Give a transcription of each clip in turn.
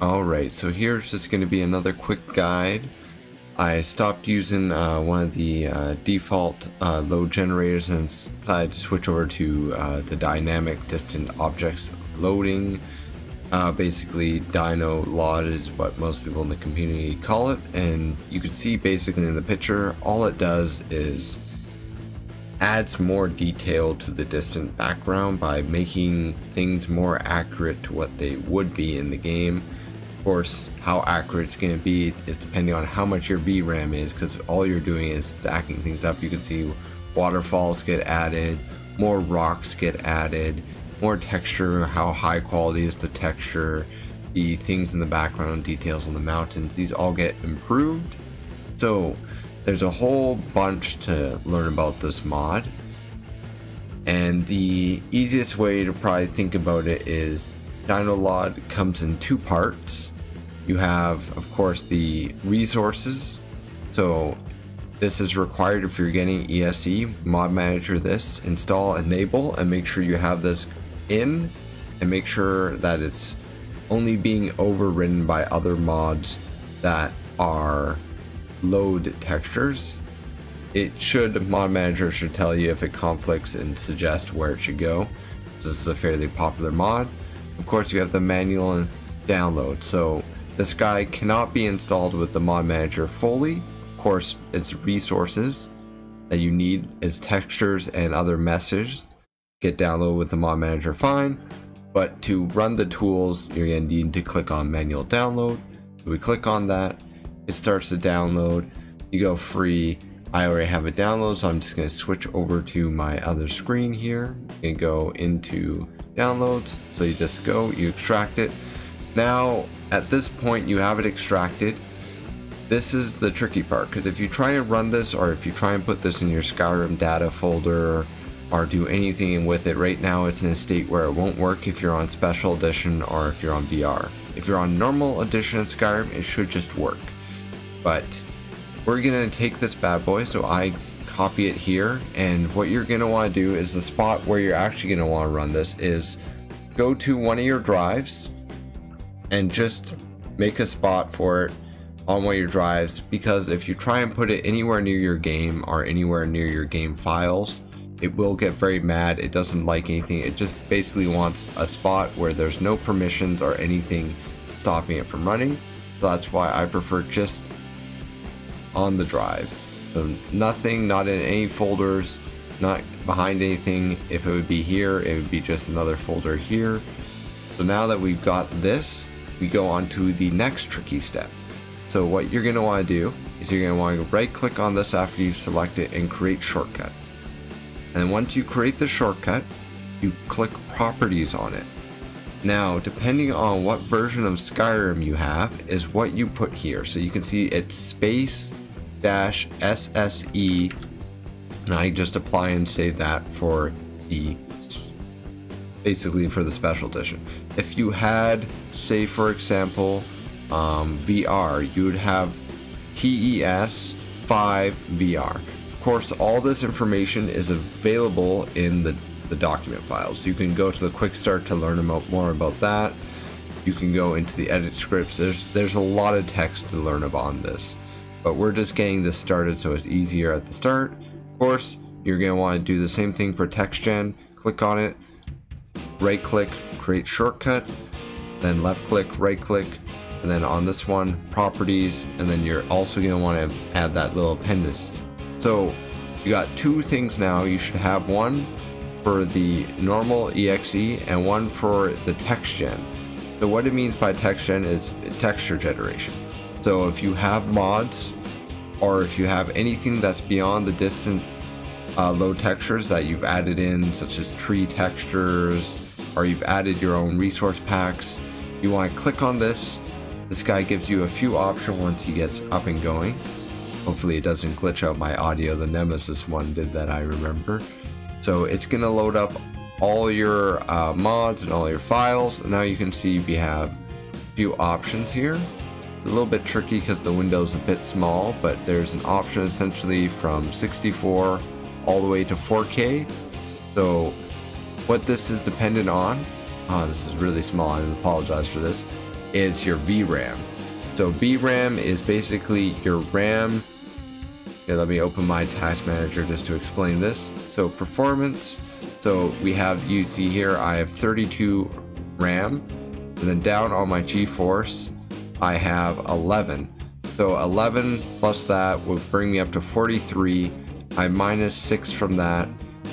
Alright, so here's just going to be another quick guide. I stopped using uh, one of the uh, default uh, LOD generators and decided to switch over to uh, the dynamic distant objects loading. Uh, basically, DynDOLOD is what most people in the community call it, and you can see basically in the picture, all it does is adds more detail to the distant background by making things more accurate to what they would be in the game course, how accurate it's going to be is depending on how much your VRAM is, because all you're doing is stacking things up. You can see waterfalls get added, more rocks get added, more texture, how high quality is the texture, the things in the background, details on the mountains, these all get improved. So there's a whole bunch to learn about this mod. And the easiest way to probably think about it is DynDOLOD comes in two parts. You have, of course, the resources. So this is required if you're getting ESE, mod manager this, install, enable, and make sure you have this in and make sure that it's only being overridden by other mods that are LOD textures. It should, mod manager should tell you if it conflicts and suggest where it should go. This is a fairly popular mod. Of course, you have the manual download. So this guy cannot be installed with the mod manager fully. Of course, its resources that you need is textures and other messages get downloaded with the mod manager fine. But to run the tools, you're going to need to click on manual download. we click on that, it starts to download. You go free. I already have it downloaded, so I'm just going to switch over to my other screen here and go into downloads. So you just go, you extract it. Now, at this point, you have it extracted. This is the tricky part, because if you try and run this, or if you try and put this in your Skyrim data folder, or do anything with it, right now it's in a state where it won't work if you're on Special Edition or if you're on VR. If you're on Normal Edition of Skyrim, it should just work. But we're gonna take this bad boy, so I copy it here, and what you're gonna wanna do is the spot where you're actually gonna wanna run this is go to one of your drives, and just make a spot for it on one of your drives because if you try and put it anywhere near your game or anywhere near your game files it will get very mad. It doesn't like anything. It just basically wants a spot where there's no permissions or anything stopping it from running. So that's why I prefer just on the drive. So nothing not in any folders not behind anything. If it would be here it would be just another folder here. So now that we've got this we go on to the next tricky step. So what you're going to want to do is you're going to want to right click on this after you select it and create shortcut. And once you create the shortcut, you click properties on it. Now, depending on what version of Skyrim you have, is what you put here. So you can see it's space dash SSE, and I just apply and save that for the basically for the special edition. If you had, say for example, um, VR, you would have TES 5 VR. Of course, all this information is available in the, the document files. You can go to the quick start to learn about more about that. You can go into the edit scripts. There's there's a lot of text to learn about this, but we're just getting this started so it's easier at the start. Of course, you're gonna want to do the same thing for TexGen. Click on it, right click, create shortcut, then left click, right click, and then on this one, properties, and then you're also going to want to add that little appendix. So you got two things now. You should have one for the normal exe and one for the TexGen. So what it means by TexGen is texture generation. So if you have mods or if you have anything that's beyond the distant uh, LOD textures that you've added in, such as tree textures, or you've added your own resource packs, you want to click on this. This guy gives you a few options once he gets up and going. Hopefully it doesn't glitch out my audio. The Nemesis one did that, I remember. So it's going to load up all your uh, mods and all your files. Now you can see we have a few options here. A little bit tricky because the window's a bit small, but there's an option essentially from 64 all the way to 4K. So what this is dependent on, oh, this is really small, I apologize for this, is your VRAM. So VRAM is basically your RAM. Here, let me open my task manager just to explain this. So performance. So we have, you see here, I have 32 RAM. And then down on my GeForce, I have 11. So 11 plus that would bring me up to 43. I minus 6 from that,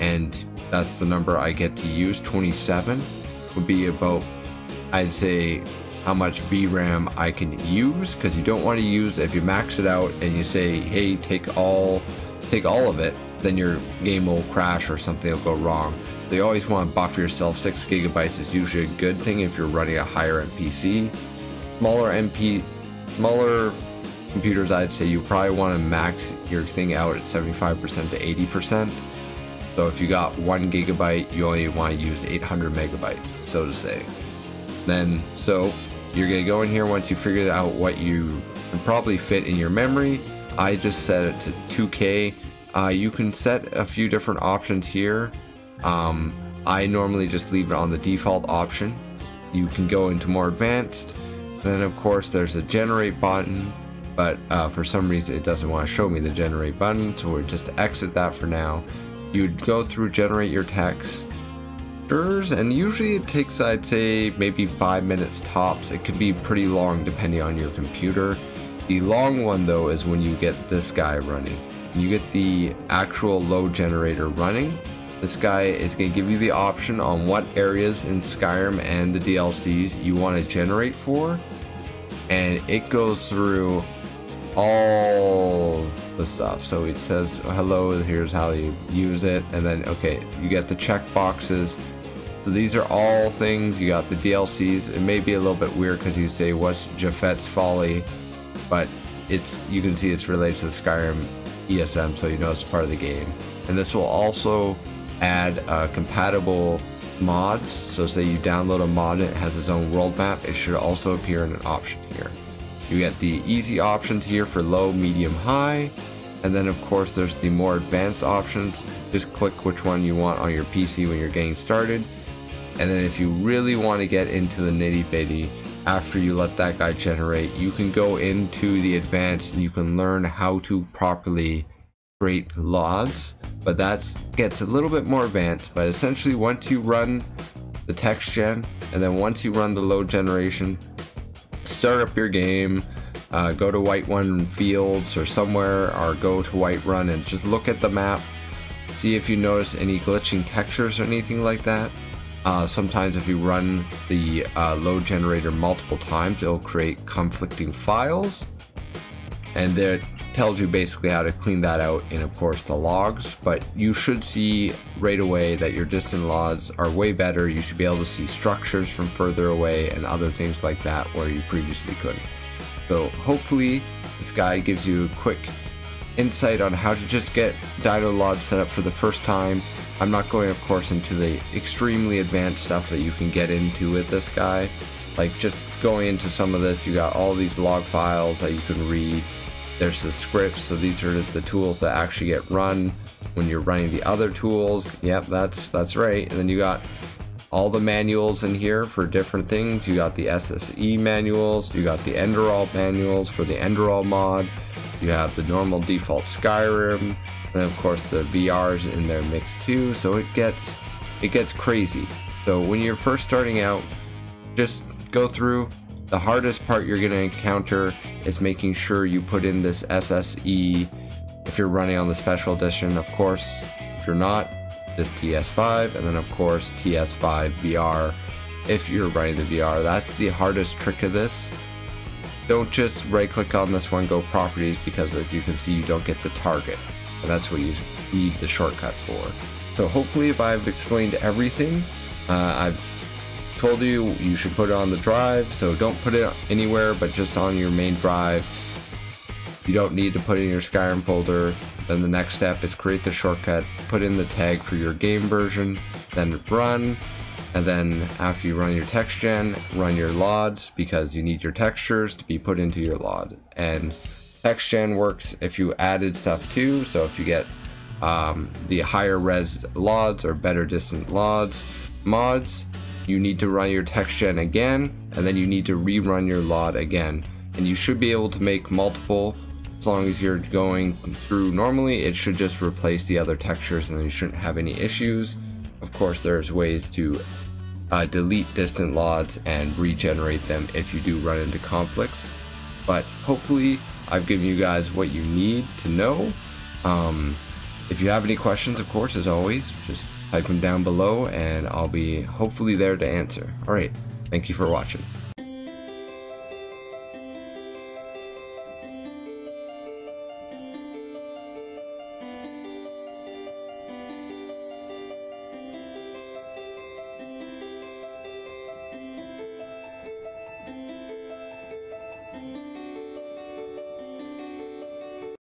and that's the number I get to use. 27 would be about, I'd say, how much VRAM I can use because you don't want to use if you max it out and you say, hey, take all, take all of it, then your game will crash or something will go wrong. So you always want to buffer yourself. Six gigabytes is usually a good thing if you're running a higher end PC. Smaller MP, smaller computers, I'd say you probably want to max your thing out at 75% to 80%. So if you got one gigabyte, you only want to use 800 megabytes, so to say. Then, so you're gonna go in here once you figure out what you can probably fit in your memory. I just set it to 2K. Uh, you can set a few different options here. Um, I normally just leave it on the default option. You can go into more advanced. Then of course there's a generate button but uh, for some reason it doesn't want to show me the generate button, so we're just exit that for now. You'd go through generate your text, and usually it takes, I'd say, maybe five minutes tops. It could be pretty long depending on your computer. The long one though is when you get this guy running. You get the actual LOD generator running, this guy is going to give you the option on what areas in Skyrim and the DLCs you want to generate for. And it goes through all the stuff. So it says, hello, here's how you use it. And then, okay, you get the check boxes. So these are all things. You got the DLCs. It may be a little bit weird because you say, what's Japhet's Folly? But it's you can see it's related to the Skyrim ESM, so you know it's part of the game. And this will also add uh, compatible mods. So say you download a mod and it has its own world map, it should also appear in an option. You get the easy options here for low, medium, high. And then of course there's the more advanced options. Just click which one you want on your PC when you're getting started. And then if you really want to get into the nitty bitty, after you let that guy generate, you can go into the advanced and you can learn how to properly create LODs. But that gets a little bit more advanced. But essentially once you run the TexGen, and then once you run the LOD generation, start up your game, uh, go to Whiterun Fields or somewhere, or go to Whiterun and just look at the map, see if you notice any glitching textures or anything like that. Uh, sometimes if you run the uh, LOD generator multiple times, it'll create conflicting files. And there tells you basically how to clean that out in of course the logs. But you should see right away that your distant logs are way better. You should be able to see structures from further away and other things like that where you previously couldn't. So hopefully this guide gives you a quick insight on how to just get DynDOLOD set up for the first time. I'm not going of course into the extremely advanced stuff that you can get into with this guy. Like just going into some of this you got all these log files that you can read there's the scripts, so these are the tools that actually get run when you're running the other tools. Yep, that's that's right. And then you got all the manuals in here for different things. You got the SSE manuals, you got the Enderal manuals for the Enderal mod, you have the normal default Skyrim, and of course the VRs in their mix too. So it gets it gets crazy. So when you're first starting out, just go through, the hardest part you're going to encounter is making sure you put in this SSE if you're running on the special edition. Of course, if you're not, just TS5, and then of course TS5 VR if you're running the VR. That's the hardest trick of this. Don't just right click on this one, go properties, because as you can see, you don't get the target. And that's what you need the shortcuts for. So hopefully if I've explained everything, uh, I've told you you should put it on the drive, so don't put it anywhere but just on your main drive. You don't need to put in your Skyrim folder. Then the next step is create the shortcut, put in the tag for your game version, then run, and then after you run your TexGen, run your LODs because you need your textures to be put into your LOD. And TexGen works if you added stuff too, so if you get um, the higher res LODs or better distant LODs mods, you need to run your TexGen again, and then you need to rerun your LOD again. And you should be able to make multiple as long as you're going through normally, it should just replace the other textures and you shouldn't have any issues. Of course, there's ways to uh, delete distant LODs and regenerate them if you do run into conflicts. But hopefully, I've given you guys what you need to know. Um, if you have any questions, of course, as always, just type them down below and I'll be hopefully there to answer. Alright, thank you for watching.